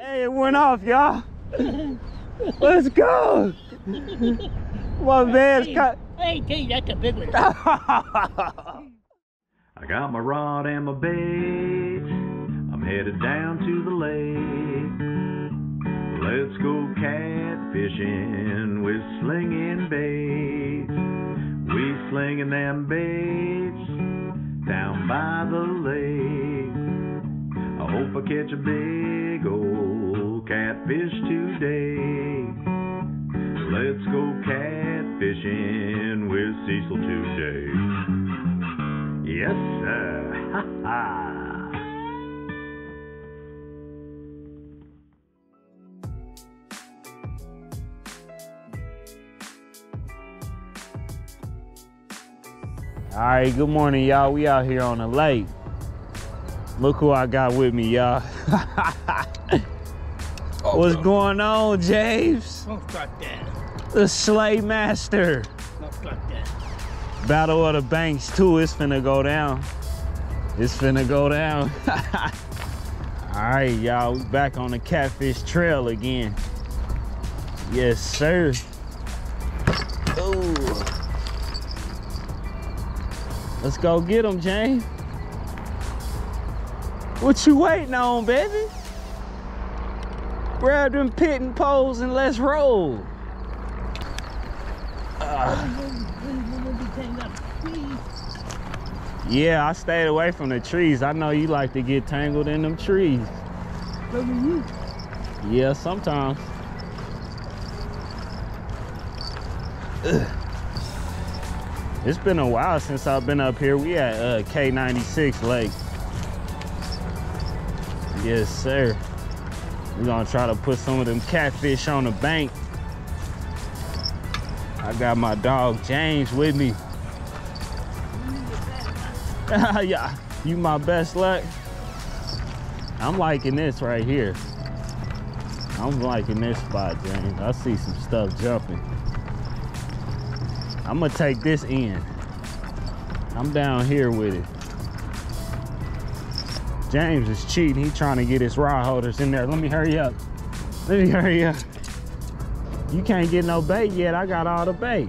Hey, it went off, y'all. Let's go. My man's cut. Hey, tell you that's a big one. I got my rod and my bait. I'm headed down to the lake. Let's go catfishing with Sling N' Baits. We slinging them baits down by the lake. Hope I catch a big old catfish today. Let's go catfishing with Cecil today. Yes, sir. Ha ha. All right, good morning, y'all. We out here on the lake. Look who I got with me, y'all. Oh, What's going on, James? Don't start that. The Slay Master. Don't start that. Battle of the Banks 2, it's finna go down. It's finna go down. All right, y'all, we back on the Catfish Trail again. Yes, sir. Ooh. Let's go get him, James. What you waiting on, baby? Grab them pit and poles and let's roll. Yeah, I stayed away from the trees. I know you like to get tangled in them trees. Yeah, sometimes. Ugh. It's been a while since I've been up here. We at uh, K96 Lake. Yes, sir. We're gonna try to put some of them catfish on the bank. I got my dog James with me. yeah, you my best luck. I'm liking this right here. I'm liking this spot, James. I see some stuff jumping. I'm gonna take this in. I'm down here with it. James is cheating. He trying to get his rod holders in there. Let me hurry up. Let me hurry up. You can't get no bait yet. I got all the bait.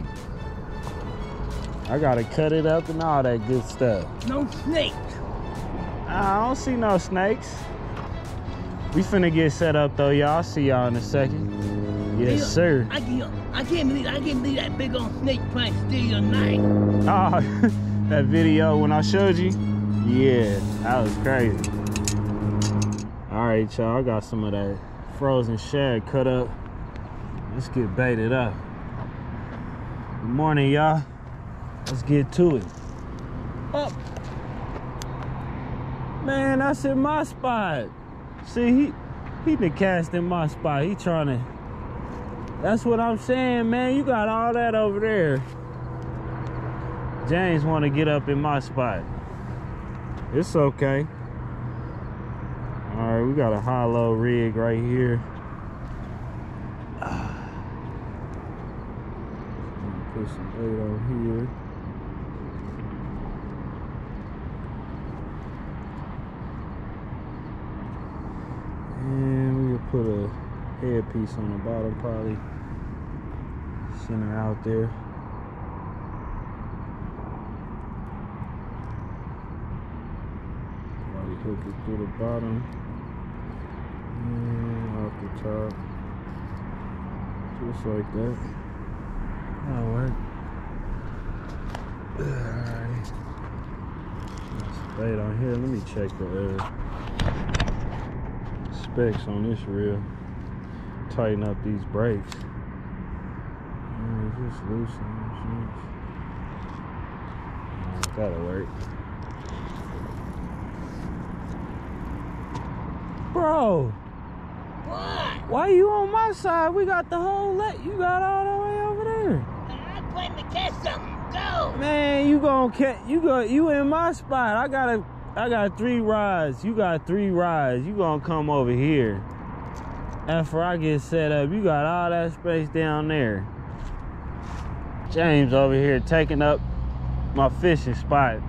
I gotta cut it up and all that good stuff. No snake. I don't see no snakes. We finna get set up though, y'all. See y'all in a second. Yes, sir. I can't, I can't believe, I can't believe that big old snake trying still your knife. Oh, that video when I showed you? Yeah, that was crazy. All right, y'all, I got some of that frozen shad cut up. Let's get baited up. Good morning, y'all. Let's get to it. Up. Man, that's in my spot. See, he he done cast in my spot. He trying to. That's what I'm saying, man. You got all that over there. James want to get up in my spot. It's okay. All right, we got a high-low rig right here. Put some bait on here. And we'll put a headpiece on the bottom, probably center out there. Probably hook it through the bottom and off the top, just like that. That'll work. Alright. Let's on here. Let me check the uh, specs on this reel. Tighten up these brakes. Uh, just loosen That'll work. Bro, What? why you on my side? We got the whole let. You got all the way over there. I'm playing to catch something. Go. Man, you gonna catch? You go? You in my spot? I got a. I got three rides. You got three rides. You gonna come over here? After I get set up, you got all that space down there. James over here taking up my fishing spot.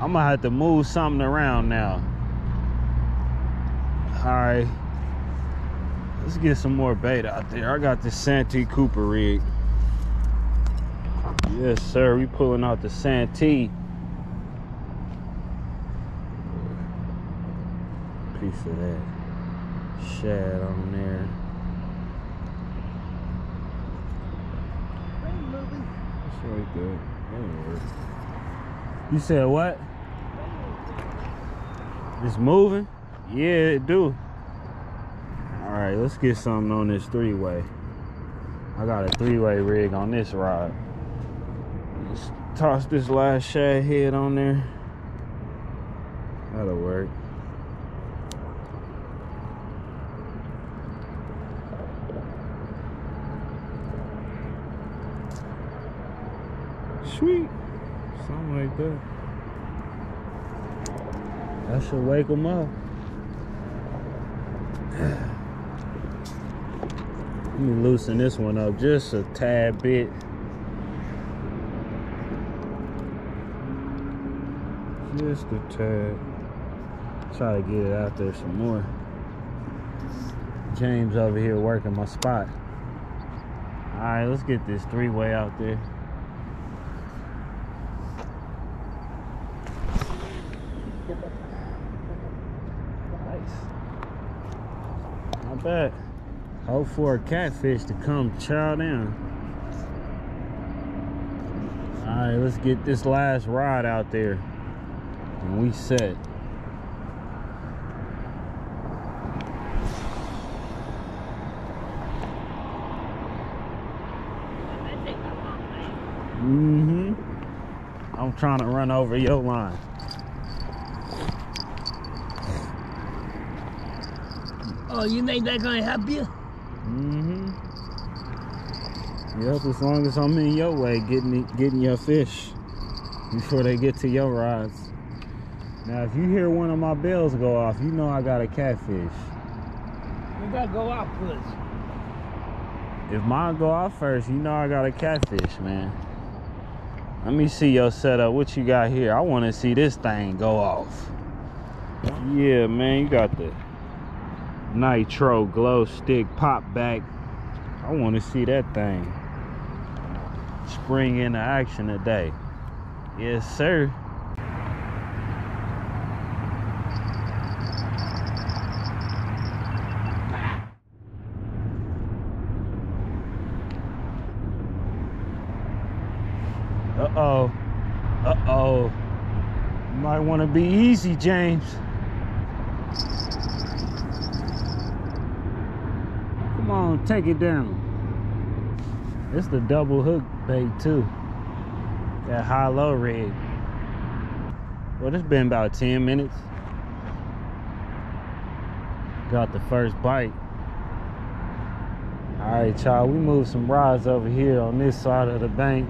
I'm gonna have to move something around now. All right. Let's get some more bait out there. I got the Santee Cooper rig. Yes, sir. We pulling out the Santee. Piece of that shad on there. It's right there. You said what? It's moving? Yeah, it do. All right, let's get something on this three-way. I got a three-way rig on this rod. Just toss this last shad head on there. That'll work. Sweet. Something like that. That should wake them up. Let me loosen this one up just a tad bit. Just a tad. Try to get it out there some more. James over here working my spot. All right, let's get this three-way out there. Nice. Hope for a catfish to come chow down. Alright, let's get this last rod out there. And we set. Mm-hmm. I'm trying to run over your line. Oh, you think that gonna help you? Mm-hmm. Yep, as long as I'm in your way, getting getting your fish before they get to your rods. Now, if you hear one of my bells go off, you know I got a catfish. You gotta go out first. If mine go off first, you know I got a catfish, man. Let me see your setup. What you got here? I want to see this thing go off. Yeah, man, you got the nitro glow stick pop back. I want to see that thing spring into action today. Yes, sir. Uh-oh. Uh-oh. Might want to be easy, James. On, take it down. It's the double hook bait too. That high-low rig. Well, it's been about 10 minutes. Got the first bite. All right, y'all, we moved some rods over here on this side of the bank.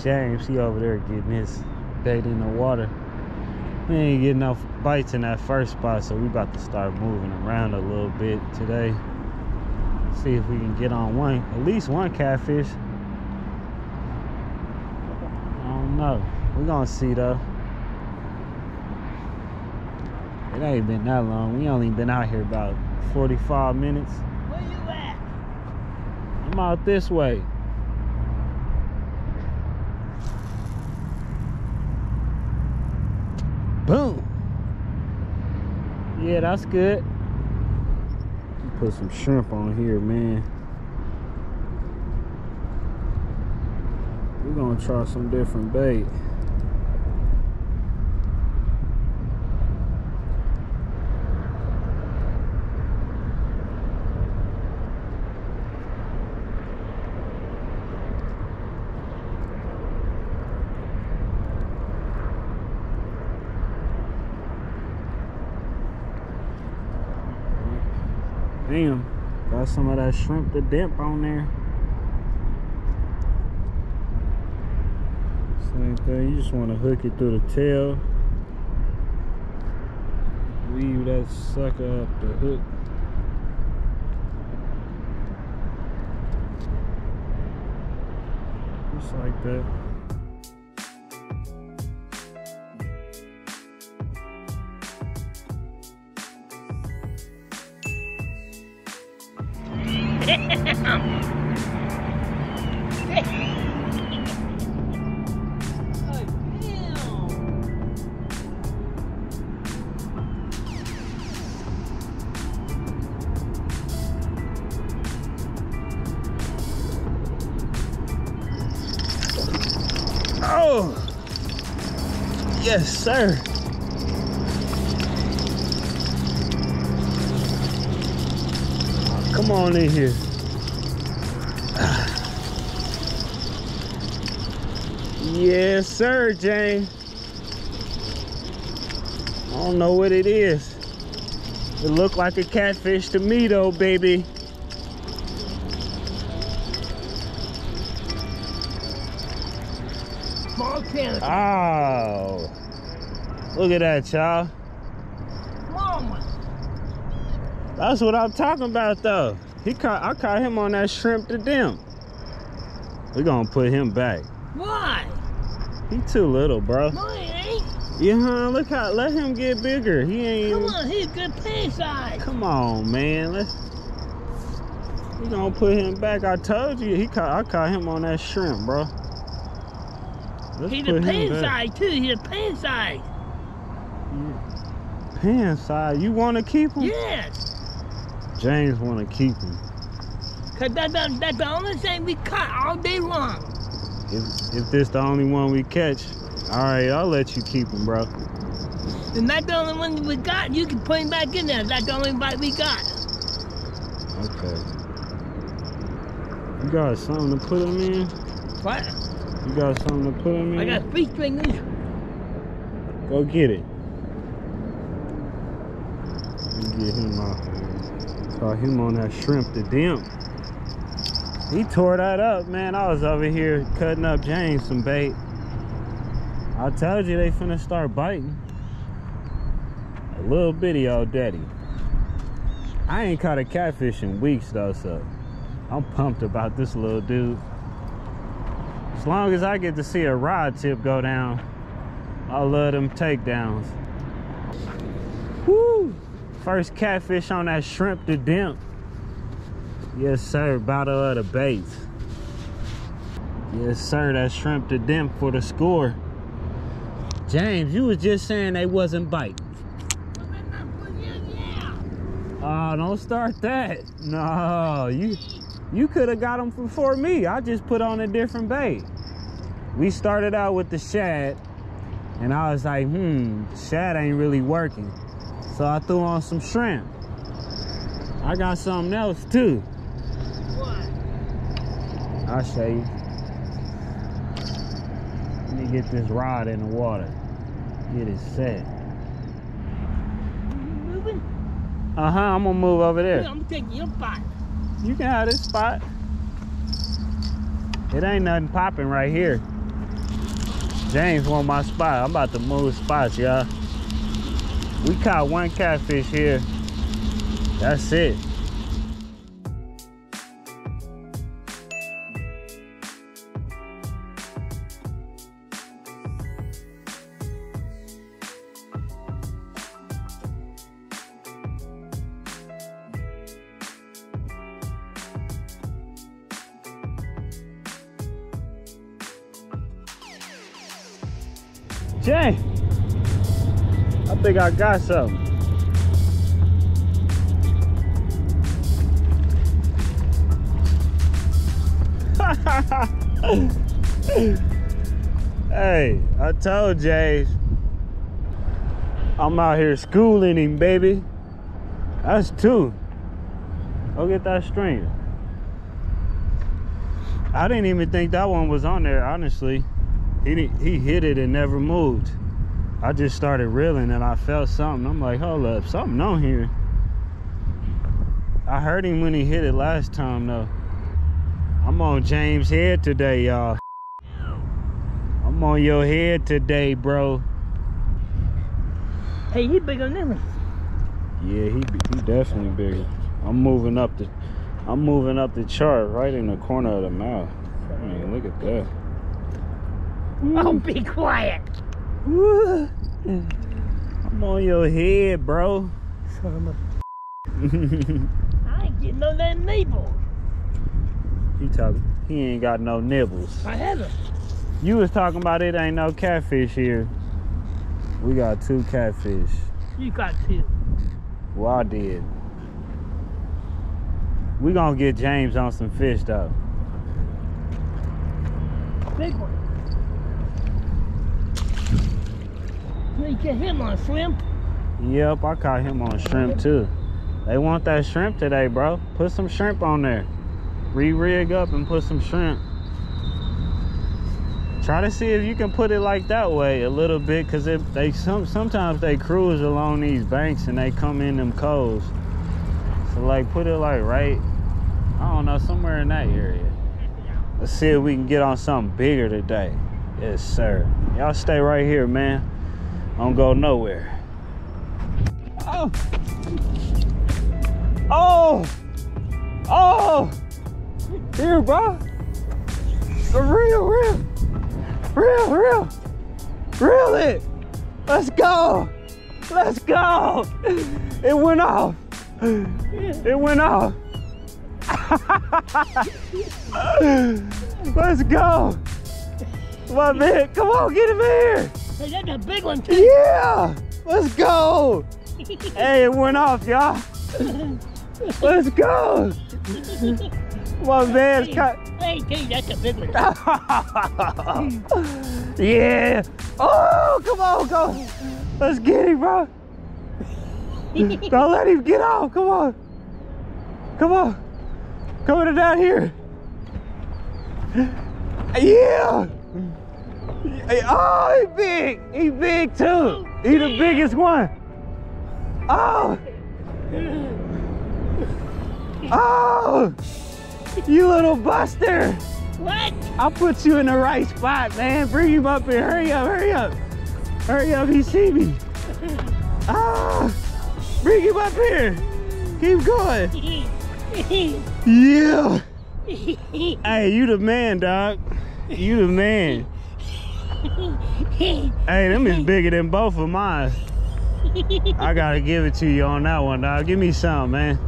James, he over there getting his bait in the water. We ain't getting no bites in that first spot, so we about to start moving around a little bit today. See if we can get on one, at least one catfish. I don't know. We're gonna see though. It ain't been that long. We only been out here about 45 minutes. Where you at? I'm out this way. Boom. Yeah, that's good. Put some shrimp on here, man. We're gonna try some different bait. Damn, got some of that shrimp to dip on there. Same thing, you just want to hook it through the tail. Leave that sucker up the hook. Just like that. Yes, sir. Come on in here. Yes, sir, Jane. I don't know what it is. It looked like a catfish to me, though, baby. Small channel. Oh. Look at that, y'all. One. That's what I'm talking about though. He caught I caught him on that shrimp to dim. we gonna put him back. Why? He too little, bro. No, he ain't. Yeah, huh? Look how let him get bigger. He ain't Come on, he's good pan size. Come on, man. Let's we gonna put him back. I told you he caught I caught him on that shrimp, bro. Let's He's a size too. He's a size. Pan side. You wanna keep him? Yes. James wanna keep him. Cause that, that, that's the only thing we caught all day long. If if this the only one we catch, all right, I'll let you keep him, bro. And that's the only one we got. You can put him back in there. That's the only bite we got. Okay. You got something to put him in? What? You got something to put him in? I got three stringers. Go get it. Let me Get him uh, off. Caught him on that shrimp to dim. He tore that up, man. I was over here cutting up James some bait. I told you they finna start biting. A little bitty old daddy. I ain't caught a catfish in weeks though, so I'm pumped about this little dude. As long as I get to see a rod tip go down, I love them takedowns. Woo! First catfish on that shrimp to dimp. Yes, sir. Battle of the baits. Yes, sir. That shrimp to dimp for the score. James, you was just saying they wasn't biting. Oh, don't start that. No, you you could have got them before me. I just put on a different bait. We started out with the shad, and I was like, hmm, shad ain't really working. So I threw on some shrimp. I got something else too. What? I'll show you. Let me get this rod in the water. Get it set. You moving? Uh-huh, I'm gonna move over there. Yeah, I'm taking your spot. You can have this spot. It ain't nothing popping right here. James want my spot. I'm about to move spots, y'all. We caught one catfish here. That's it. I got something. hey, I told Jay I'm out here schooling him, baby. That's two. Go get that string. I didn't even think that one was on there, honestly. He he hit it and never moved. I just started reeling and I felt something. I'm like, hold up, something on here. I heard him when he hit it last time though. I'm on James' head today, y'all. I'm on your head today, bro. Hey, he bigger than me. Yeah, he he definitely bigger. I'm moving up the I'm moving up the chart right in the corner of the mouth. I mean, look at that. Oh, hmm. be quiet. Woo. I'm on your head, bro. Son of a- I ain't getting no that neighbor. He talking. He ain't got no nibbles. I haven't. You was talking about it ain't no catfish here. We got two catfish. You got two. Well, I did. We gonna get James on some fish though. Big one. You get him on shrimp. Yep, I caught him on shrimp too. They want that shrimp today, bro. Put some shrimp on there. Re-rig up and put some shrimp. Try to see if you can put it like that way a little bit, cause if they some sometimes they cruise along these banks and they come in them coves. So like put it like right, I don't know, somewhere in that area. Let's see if we can get on something bigger today. Yes, sir. Y'all stay right here, man. Don't go nowhere. Oh! Oh! Oh! Here, bro. Real, real. Real, real. Reel it. Let's go. Let's go. It went off. It went off. Let's go. My man, come on, get him here. Hey, that's a big one too. Yeah, let's go. Hey, it went off, y'all. Let's go. My man's cut. Hey, dude, that's a big one. yeah. Oh, come on, go. Let's get him, bro. Don't let him get off. Come on. Come on. Coming down here. Yeah. Oh, he big. He big too. He the biggest one. Oh. Oh. You little buster. What? I'll put you in the right spot, man. Bring him up here. Hurry up, hurry up. Hurry up, he see me. Ah, bring him up here. Keep going. Yeah. Hey, you the man, dog. You the man. Hey, them is bigger than both of mine. I gotta give it to you on that one, dog. Give me some, man.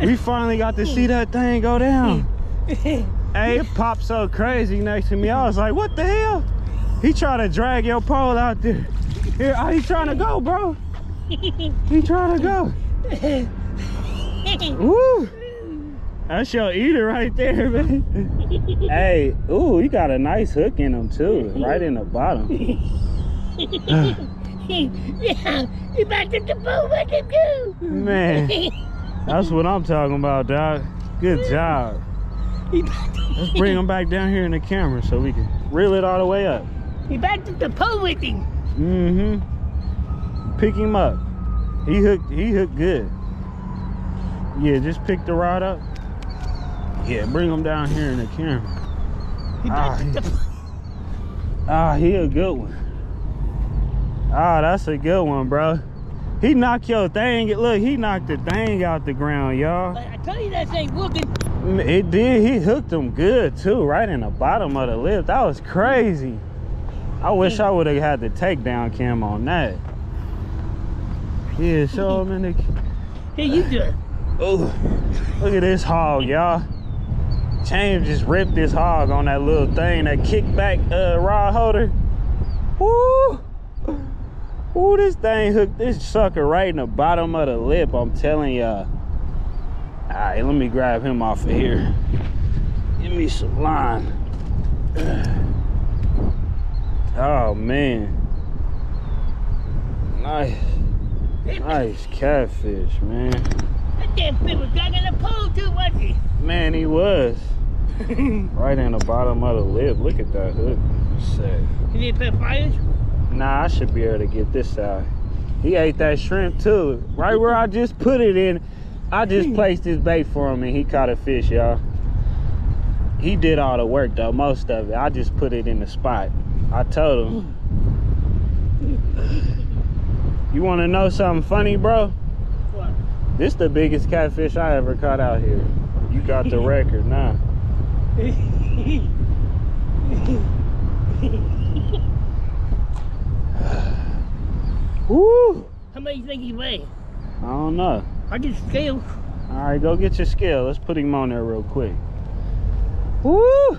We finally got to see that thing go down. Hey, it popped so crazy next to me. I was like, what the hell? He trying to drag your pole out there. Here, oh, he trying to go, bro. He trying to go. Woo! That's your eater right there, man. hey, ooh, you got a nice hook in him too, right in the bottom. yeah, you back to the boat with him too. Man, that's what I'm talking about, dog. Good job. He back to, Let's bring him back down here in the camera so we can reel it all the way up. he back to the boat with him. Mm-hmm. Pick him up. He hooked. He hooked good. Yeah, just pick the rod up. Yeah, bring him down here in the camera. He Ah, the Ah, he a good one. Ah, that's a good one, bro. He knocked your thing. Look, he knocked the thing out the ground, y'all. I tell you that thing working. Mm, It did. He hooked him good too, right in the bottom of the lip. That was crazy. I wish I would have had the takedown cam on that. Yeah, show him in the. Hey, you do it. Oh, look at this hog, y'all. James just ripped this hog on that little thing, that kickback uh, rod holder. Woo! Ooh, this thing hooked this sucker right in the bottom of the lip. I'm telling y'all. All right, let me grab him off of here. Give me some line. Oh man. Nice, nice catfish, man. That damn thing was dragging the pole too, wasn't he? Man, he was. right in the bottom of the lip. Look at that hook. Sick. You need to put fires? Nah, I should be able to get this out. He ate that shrimp too. Right where I just put it in, I just placed his bait for him and he caught a fish, y'all. He did all the work though, most of it. I just put it in the spot. I told him. You wanna know something funny, bro? What? This the biggest catfish I ever caught out here. You got the record now. Woo! How much you think he weigh? I don't know. I just scale. All right, go get your scale. Let's put him on there real quick. Woo!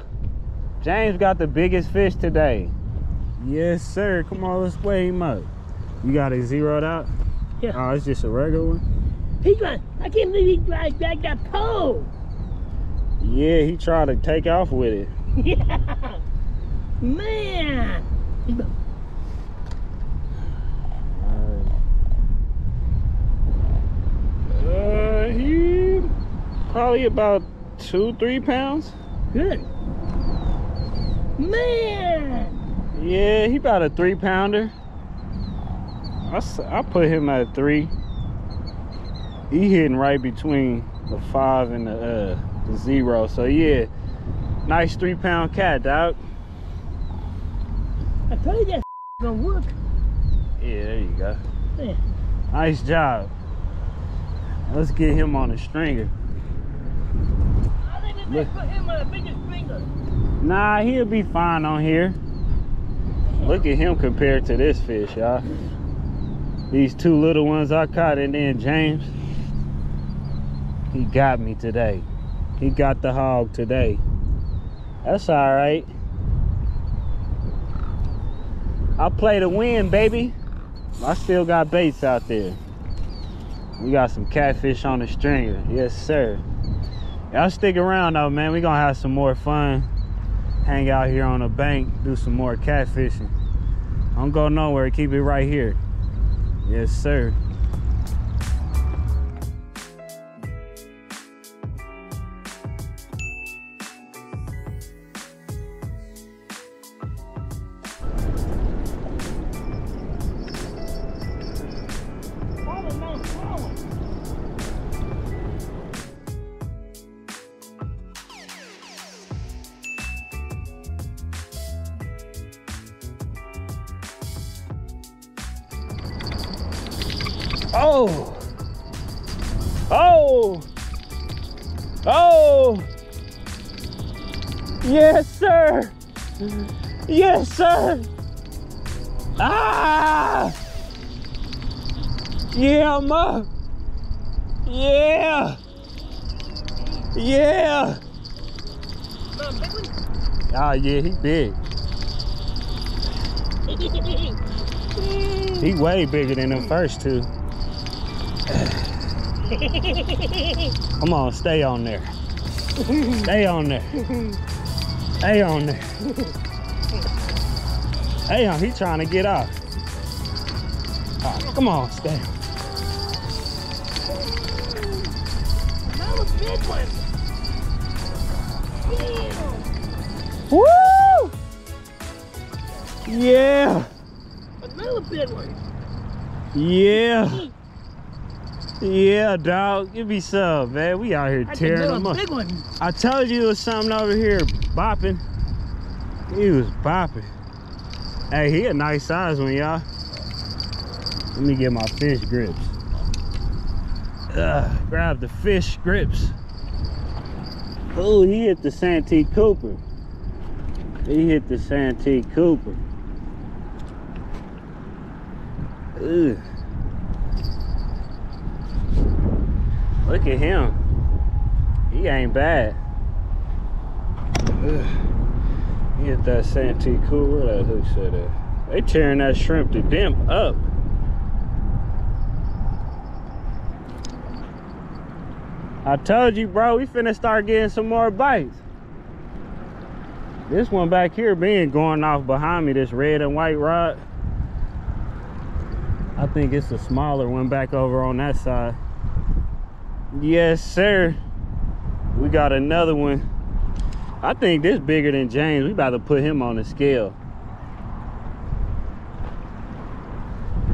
James got the biggest fish today. Yes, sir. Come on, let's weigh him up. You got it zeroed out? Yeah. Oh, it's just a regular one? He got, I can't believe he dragged back that pole. Yeah, he tried to take off with it. Yeah. Man. Uh, he probably about two, three pounds. Good. Man. Yeah, he about a three pounder. I, I put him at three. He hitting right between the five and the, uh, zero. So yeah, nice three pound cat, dog. I told you that gonna work. Yeah, there you go. Yeah. Nice job. Let's get him on a stringer. I think Look. better put him on a bigger finger. Nah, he'll be fine on here. Look at him compared to this fish, y'all. These two little ones I caught, and then James, he got me today. He got the hog today. That's all right. I play to win, baby. I still got baits out there. We got some catfish on the stringer. Yes, sir. Y'all stick around though, man. We gonna have some more fun hang out here on the bank, do some more catfishing. Don't go nowhere, keep it right here. Yes, sir. Oh! Oh! Oh! Yes, sir! Yes, sir! Ah! Yeah, I'm! Yeah! Yeah! Ah, yeah, he big. He way bigger than them first two. Come on, stay on there. Stay on there. Stay on there. Hey, on, he trying to get off. Ah, come on, stay. Another big one. Damn. Woo! Yeah, Another big one. yeah, yeah, dog. Give me some, man. We out here That's tearing them up. big one. I told you it was something over here bopping. He was bopping. Hey, he a nice size one, y'all. Let me get my fish grips. Ugh, grab the fish grips. Oh, he hit the Santee Cooper. He hit the Santee Cooper. Ugh. Look at him. He ain't bad. Ugh. Hit that Santee Cooper. Where that hook set at? They tearing that shrimp to dimp up. I told you, bro, we finna start getting some more bites. This one back here being going off behind me, this red and white rod. I think it's a smaller one back over on that side. Yes, sir. We got another one. I think this bigger than James. We about to put him on the scale.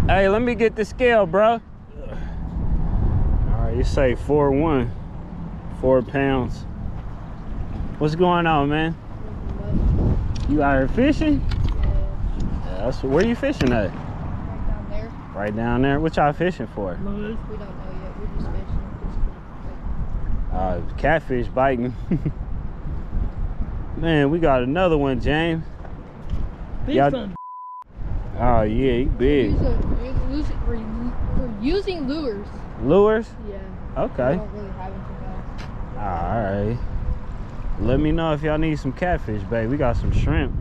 Hey, let me get the scale, bro. All right, you say four one, four pounds. What's going on, man? You out here fishing? Yeah, that's where you fishing at? Right down there. Right down there. What y'all fishing for? We don't know yet. We're just fishing. Uh, catfish biting. Man, we got another one, James. Big Y'all- Oh yeah, he Like, big. we're, using, we're, we're using lures. Lures? Yeah. Okay. Really have anything else. All right. Let me know if y'all need some catfish, babe. We got some shrimp.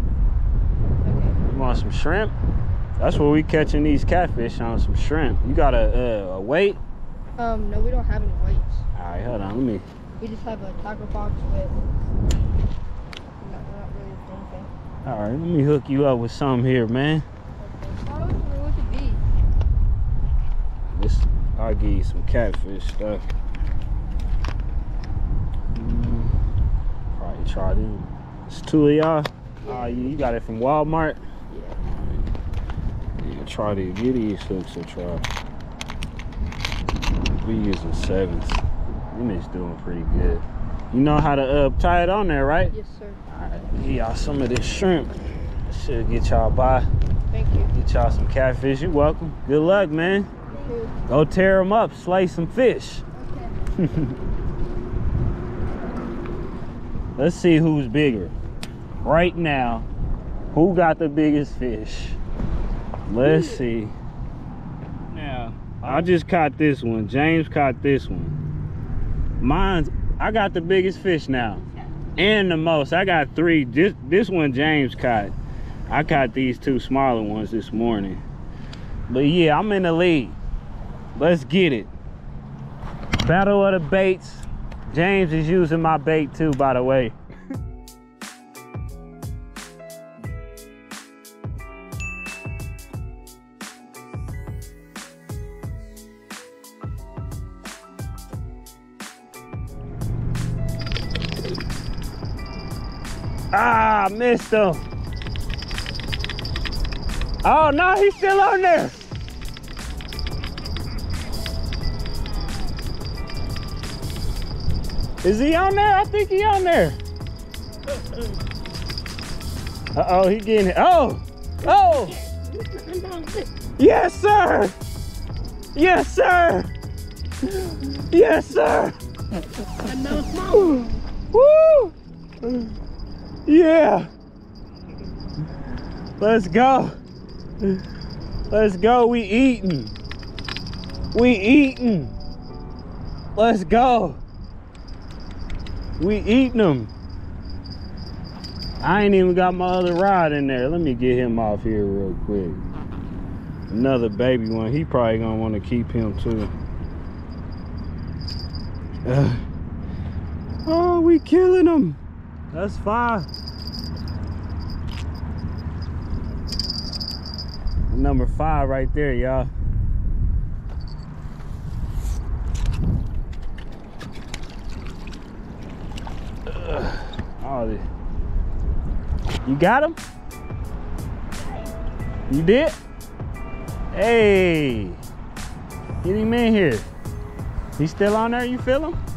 Okay. You want some shrimp? That's where we catching these catfish on some shrimp. You got a, uh, a weight? Um, no, we don't have any weights. All right, hold on. Let me. We just have a tackle box with. Not, not really anything. All right, let me hook you up with something here, man. Okay. I don't even know what to be. This, I'll give you some catfish stuff. Mm, Probably try them. It's two of y'all. Oh, you, you got it from Walmart. Yeah. Yeah, try to get these hooks a try. We using sevens. Them is doing pretty good. You know how to uh, tie it on there, right? Yes, sir. All right, give y'all some of this shrimp. Should get y'all by. Thank you. Get y'all some catfish. You're welcome. Good luck, man. Go tear them up, slay some fish. Okay. Let's see who's bigger. Right now, who got the biggest fish? Let's see. I just caught this one. James caught this one. Mine's, I got the biggest fish now. And the most. I got three. This, this one James caught. I caught these two smaller ones this morning. But yeah, I'm in the lead. Let's get it. Battle of the baits. James is using my bait too, by the way. Missed him. Oh no, he's still on there. Is he on there? I think he on there. Uh oh, he getting it. Oh, oh, yes, sir. Yes, sir. Yes, sir. Woo! Yeah. Let's go. Let's go. We eating. We eating. Let's go. We eating them. I ain't even got my other rod in there. Let me get him off here real quick. Another baby one. He probably gonna want to keep him too. Uh, oh, we killing them. That's fine. Number five right there, y'all. You got him? You did? Hey, get him in here. He's still on there? You feel him?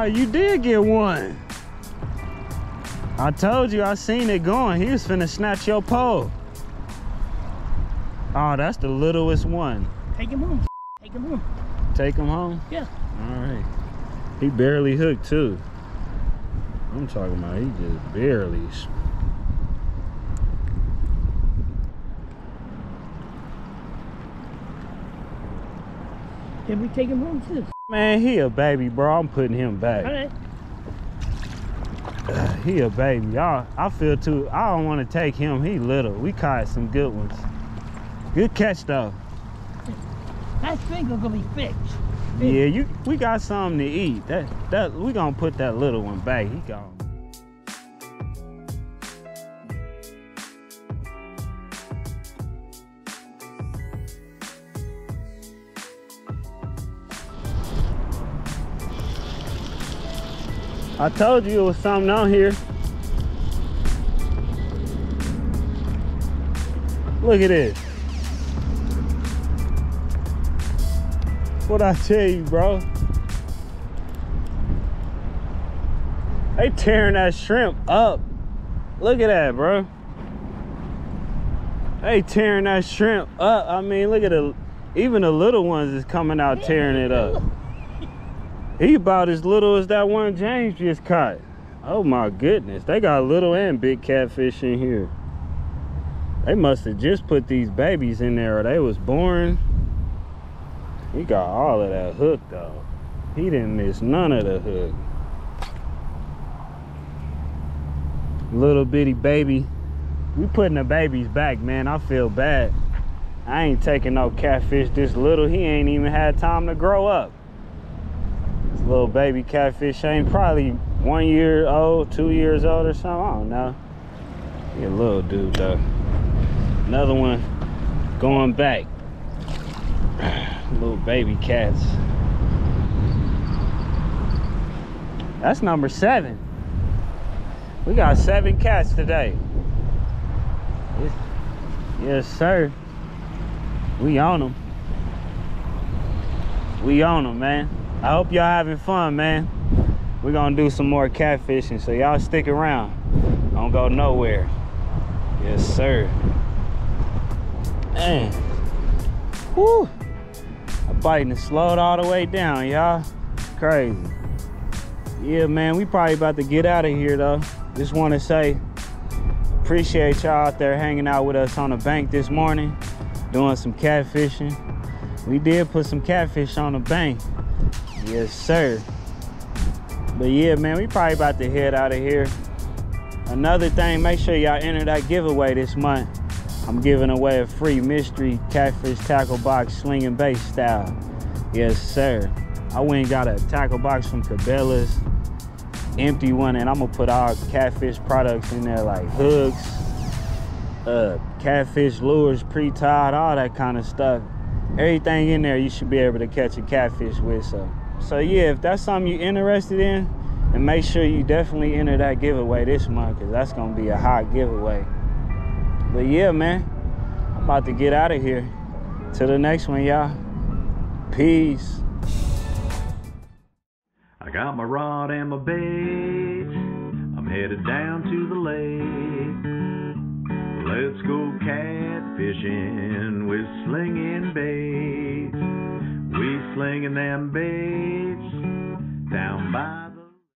Oh, you did get one. I told you I seen it going. He was finna snatch your pole. Oh, that's the littlest one. Take him home. Take him home. Take him home? Yeah. All right. He barely hooked too. I'm talking about he just barely. Can we take him home too? Man, he a baby, bro. I'm putting him back. right. He a baby. Y'all, I feel too. I don't want to take him. He little. We caught some good ones. Good catch though. That finger gonna be fixed. Yeah, you. We got something to eat. That that we gonna put that little one back. He gone. I told you it was something on here. Look at this. What I tell you, bro? They tearing that shrimp up. Look at that, bro. They tearing that shrimp up. I mean, look at the, even the little ones is coming out tearing it up. He about as little as that one James just caught. Oh my goodness, they got little and big catfish in here. They must have just put these babies in there or they was born. He got all of that hook though. He didn't miss none of the hook. Little bitty baby. We putting the babies back, man. I feel bad. I ain't taking no catfish this little. He ain't even had time to grow up. Little baby catfish ain't probably one year old, two years old or something. I don't know. He a little dude though. Another one going back. little baby cats. That's number seven. We got seven cats today. Yes, yes sir. We on them. We on them, man. I hope y'all having fun, man. We're gonna do some more catfishing, so y'all stick around. Don't go nowhere. Yes, sir. Man. Whoo. I'm biting it slowed all the way down, y'all. Crazy. Yeah, man, we probably about to get out of here, though. Just want to say, appreciate y'all out there hanging out with us on the bank this morning, doing some catfishing. We did put some catfish on the bank. Yes, sir. But yeah, man, we probably about to head out of here. Another thing, make sure y'all enter that giveaway this month. I'm giving away a free mystery catfish tackle box slinging bait style. Yes, sir. I went and got a tackle box from Cabela's, empty one, and I'm gonna put all catfish products in there like hooks, uh, catfish lures, pre-tied, all that kind of stuff. Everything in there you should be able to catch a catfish with. So, so yeah, if that's something you're interested in, and make sure you definitely enter that giveaway this month, cause that's gonna be a hot giveaway. But yeah, man, I'm about to get out of here. Till the next one, y'all. Peace. I got my rod and my bait. I'm headed down to the lake. Let's go catfishing with Sling N' Baits slinging them baits down by